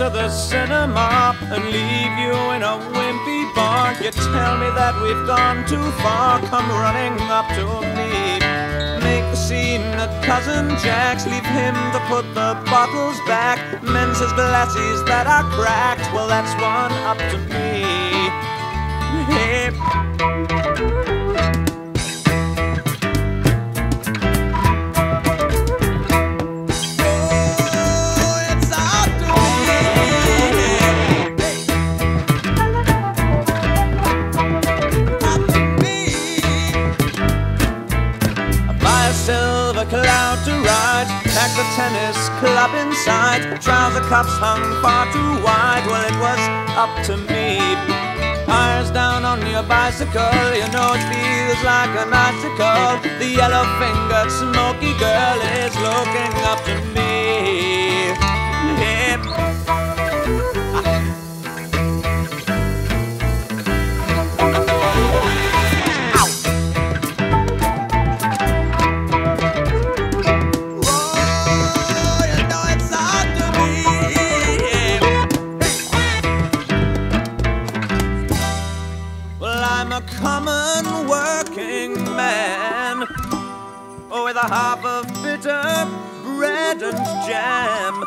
to the cinema and leave you in a wimpy bar. You tell me that we've gone too far, come running up to me. Make the scene at Cousin Jack's, leave him to put the bottles back. Men's his glasses that are cracked, well, that's one up to me. Hey. To ride. Pack the tennis club inside. Trouser cuffs hung far too wide. Well, it was up to me. Tires down on your bicycle. You know it feels like an icicle. The yellow fingered smoky girl is looking up to me. Common working man oh, with a half of bitter bread and jam.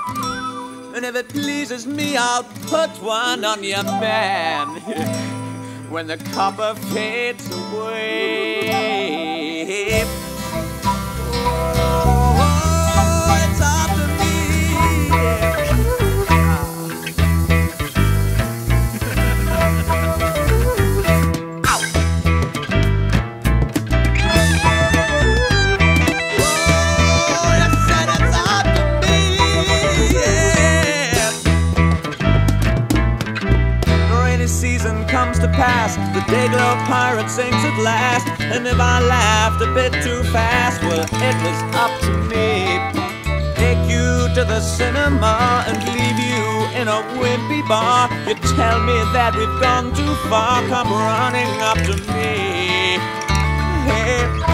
And if it pleases me, I'll put one on your man when the copper fades away. To pass, the Day-Glo pirate sings at last. And if I laughed a bit too fast, well, it was up to me. Take you to the cinema and leave you in a wimpy bar. You tell me that we've gone too far, come running up to me. Hey.